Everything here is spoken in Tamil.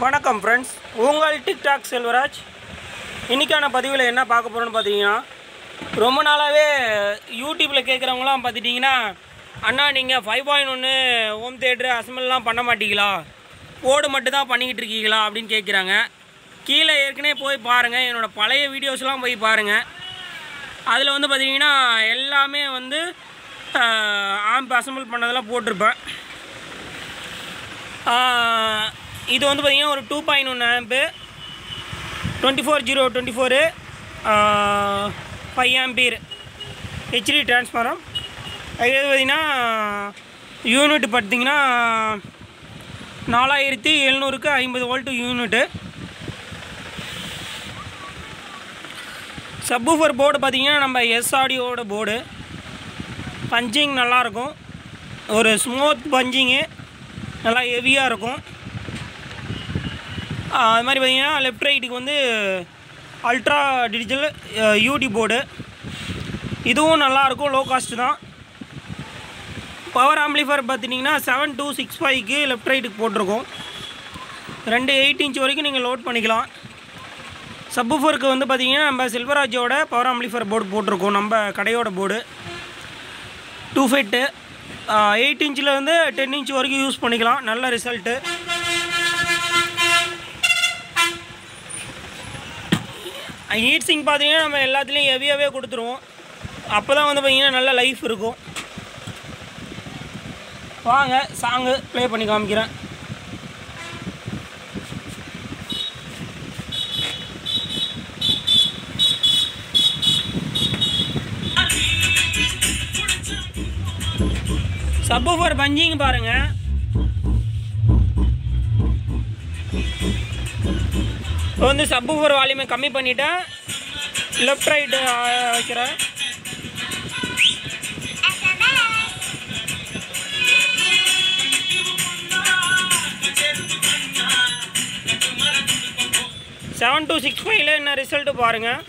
வணக்கம் ஃப்ரெண்ட்ஸ் உங்கள் டிக்டாக் செல்வராஜ். இன்றைக்கான பதிவில் என்ன பார்க்க போகிறோன்னு பார்த்தீங்கன்னா ரொம்ப நாளாகவே யூடியூப்பில் கேட்குறவங்களாம் பார்த்துட்டிங்கன்னா அண்ணா நீங்கள் ஃபைவ் பாயிண்ட் ஒன்று ஹோம் தேட்ரு அசம்பிள்லாம் பண்ண மாட்டீங்களா? போர்டு மட்டும் தான் பண்ணிக்கிட்டு இருக்கீங்களா? அப்படின்னு கேட்குறாங்க. கீழே ஏற்கனவே போய் பாருங்கள் என்னோடய பழைய வீடியோஸ்லாம் போய் பாருங்கள் அதில் வந்து பார்த்திங்கன்னா எல்லாமே வந்து ஆம்ப் அசம்பிள் பண்ணதெல்லாம் போட்டிருப்பேன். இது வந்து பார்த்திங்கன்னா ஒரு டூ பாயிண்ட் ஒன்று amp twenty four zero twenty four five ampere HD transform அது பார்த்திங்கன்னா யூனிட் பார்த்திங்கன்னா நாலாயிரத்தி எழுநூறுக்கு ஐம்பது வோல்ட்டு யூனிட்டு சப்பூஃபர் போர்டு பார்த்திங்கன்னா நம்ம எஸ் ஆடியோட போர்டு பஞ்சிங் நல்லாயிருக்கும் ஒரு ஸ்மூத் பஞ்சிங்கு நல்லா ஹெவியாக இருக்கும். அது மாதிரி பார்த்தீங்கன்னா லெஃப்ட் ரைட்டுக்கு வந்து அல்ட்ரா டிஜிட்டல் யூடி போர்டு இதுவும் நல்லாயிருக்கும் லோ காஸ்ட்டு தான். பவர் ஆம்ப்ளிஃபர் பார்த்துட்டிங்கன்னா செவன் டூ சிக்ஸ் ஃபைவ்க்கு லெஃப்ட் ரைட்டுக்கு போட்டிருக்கோம். ரெண்டு எயிட் இன்ச் வரைக்கும் நீங்கள் லோட் பண்ணிக்கலாம். சப்புஃபருக்கு வந்து பார்த்தீங்கன்னா நம்ம செல்வராஜோட பவர் ஆம்ப்ளிஃபர் போர்டு போட்டிருக்கோம் நம்ம கடையோட போர்டு டூ ஃபைட்டு எயிட் இன்ச்சில் வந்து டென் இன்ச் வரைக்கும் யூஸ் பண்ணிக்கலாம் நல்ல ரிசல்ட்டு ஹீட் சிங் பார்த்தீங்கன்னா நம்ம எல்லாத்துலேயும் ஹெவியாகவே கொடுத்துருவோம். அப்போ தான் வந்து பார்த்தீங்கன்னா நல்ல லைஃப் இருக்கும். வாங்க சாங்கு ப்ளே பண்ணி காமிக்கிறேன். சப்வூஃபர் பஞ்சிங் பாருங்க. இப்போ வந்து சப்வூஃபர் வால்யூமை கம்மி பண்ணிவிட்டேன் லெஃப்ட் ரைட்டு வைக்கிறேன். செவன் டூ சிக்ஸ் ஃபைவ்ல என்ன ரிசல்ட்டு பாருங்கள்